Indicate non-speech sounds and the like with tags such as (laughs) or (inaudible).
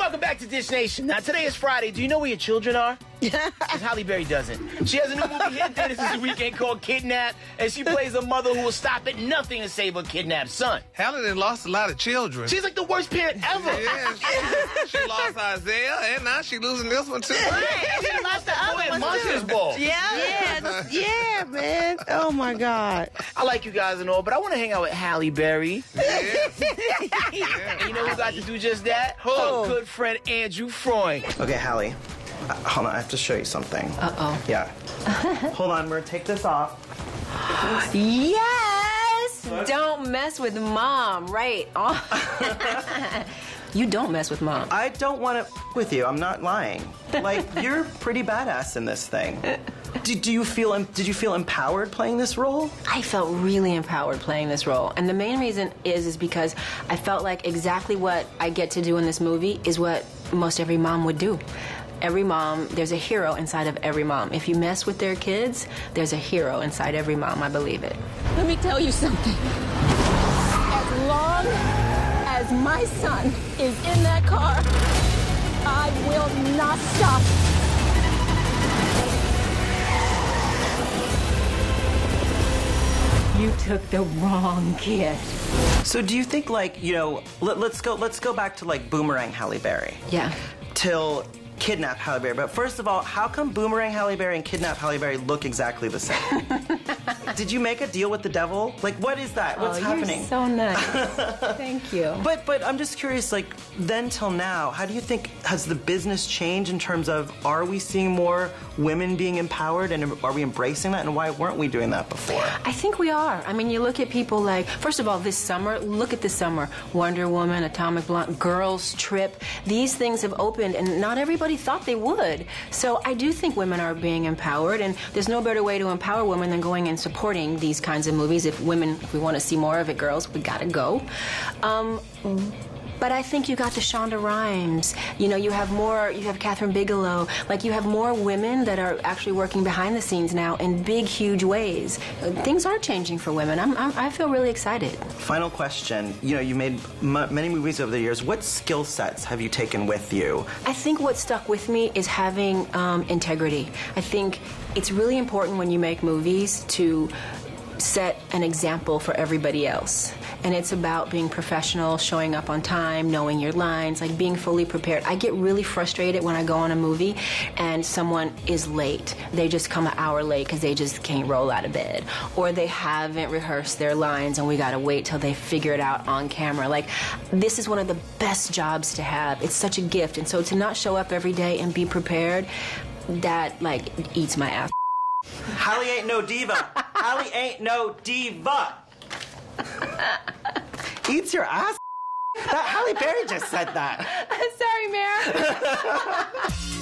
welcome back to Dish Nation. Now, today is Friday. Do you know where your children are? (laughs) Yeah. Because Halle Berry doesn't. She has a new movie hitting theaters this weekend called Kidnap, and she plays a mother who will stop at nothing to save her kidnapped son. Halle done lost a lot of children. She's like the worst parent ever. yeah, she, (laughs) she lost Isaiah, and now she's losing this one too. She lost that boy at Monsters Ball. Yeah, yeah, yeah, man. Oh my God. I like you guys and all, but I want to hang out with Halle Berry. Yeah. (laughs) And you know who got to do just that? Her good friend Andrew Freund. Okay, Halle. Uh, hold on, I have to show you something. Uh oh. Yeah. (laughs) hold on, we're gonna take this off. Yes! Don't mess with mom, right? (laughs) You don't mess with mom. I don't want to with you. I'm not lying. Like (laughs) you're pretty badass in this thing. Do, do you feel? Did you feel empowered playing this role? I felt really empowered playing this role. And the main reason is is because I felt like exactly what I get to do in this movie is what most every mom would do. Every mom, there's a hero inside of every mom. If you mess with their kids, there's a hero inside every mom. I believe it. Let me tell you something. As long as my son is in that car, I will not stop. You took the wrong kid. So do you think like you know? Let, let's go. Let's go back to like Boomerang Halle Berry. Yeah. Till Kidnap Halle Berry. But first of all, how come Boomerang Halle Berry and Kidnap Halle Berry look exactly the same? (laughs) Did you make a deal with the devil? Like, what is that? What's oh, happening? You're so nice. (laughs) Thank you. But but I'm just curious, like then till now, how do you think has the business changed in terms of are we seeing more women being empowered and are we embracing that and why weren't we doing that before? I think we are. I mean, you look at people like, first of all, this summer, look at this summer Wonder Woman, Atomic Blonde, Girls Trip. These things have opened, and not everybody thought they would. So I do think women are being empowered, and there's no better way to empower women than going and supporting these kinds of movies. If women, if we want to see more of it, girls, we gotta go. Um, but I think you got the Shonda Rhimes. You know, you have more, you have Kathryn Bigelow. Like, you have more women that are actually working behind the scenes now in big, huge ways. Things are changing for women. I'm, I'm, I feel really excited. Final question. You know, you made m- many movies over the years. What skill sets have you taken with you? I think what stuck with me is having um, integrity. I think it's really important when you make movies to set an example for everybody else. And it's about being professional, showing up on time, knowing your lines, like being fully prepared. I get really frustrated when I go on a movie and someone is late. They just come an hour late because they just can't roll out of bed. Or they haven't rehearsed their lines and we gotta wait till they figure it out on camera. Like, this is one of the best jobs to have. It's such a gift. And so to not show up every day and be prepared, that like eats my ass. Halle ain't no diva. Halle ain't no diva. (laughs) Eats your ass. That Halle Berry just said that. (laughs) Sorry, Mayor. (laughs)